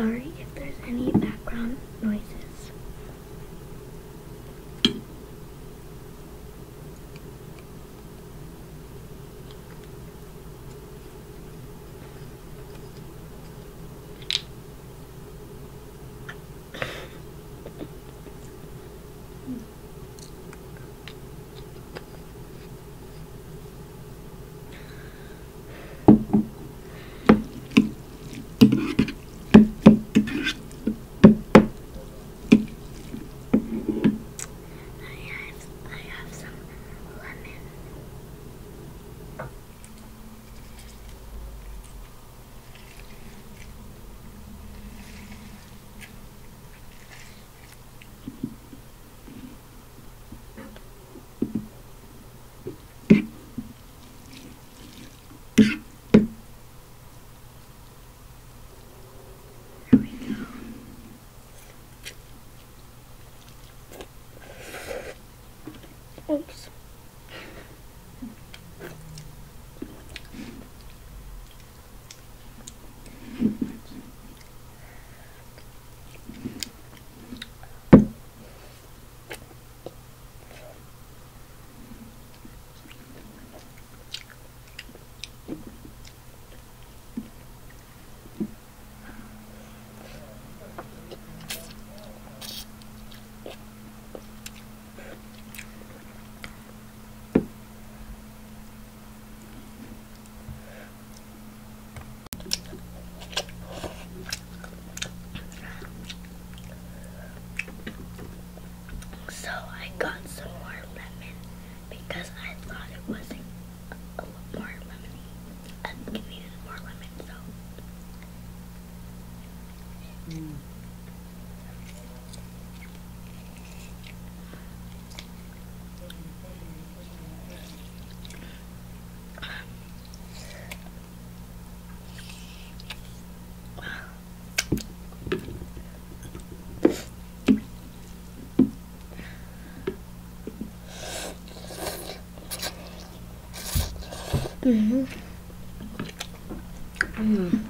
Sorry 嗯。嗯。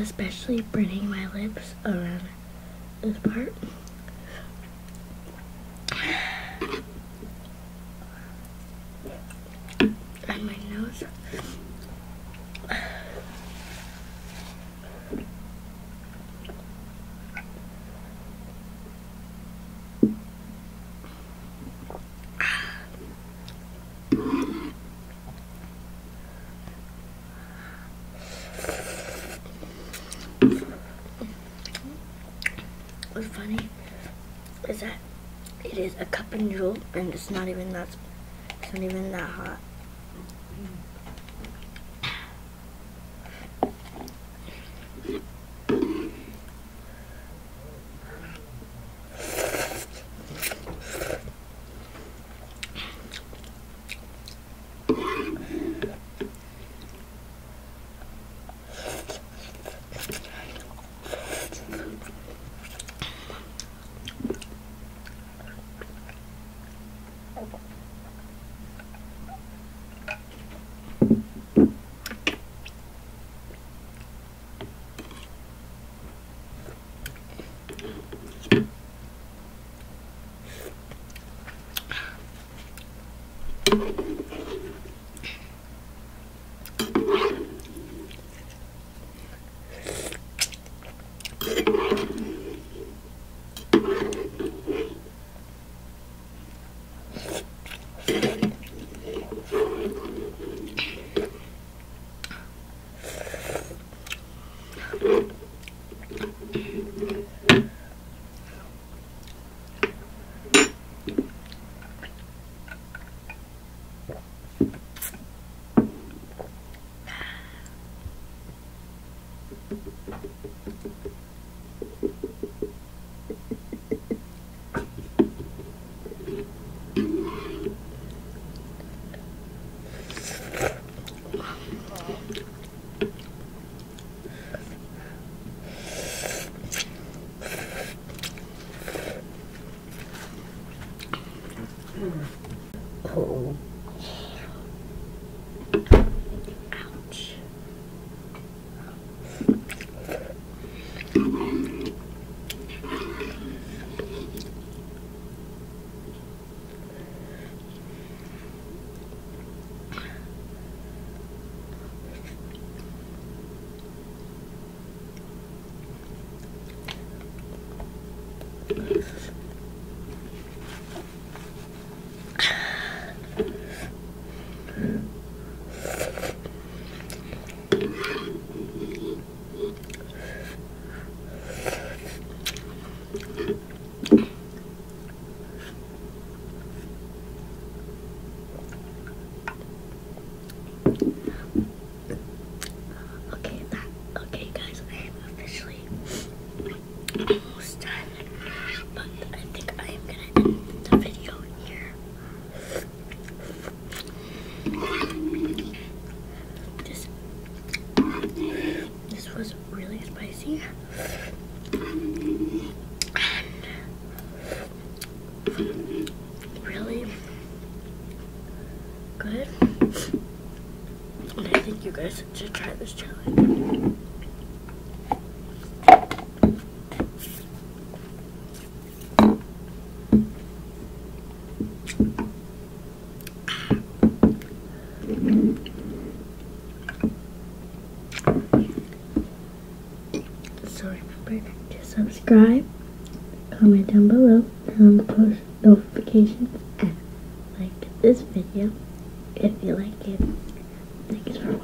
Especially burning my lips around this part. And my nose. funny is that it is a cup of noodle and it's not even that it's not even that hot. Subscribe, comment down below, the post notifications, and like this video if you like it. Thanks for.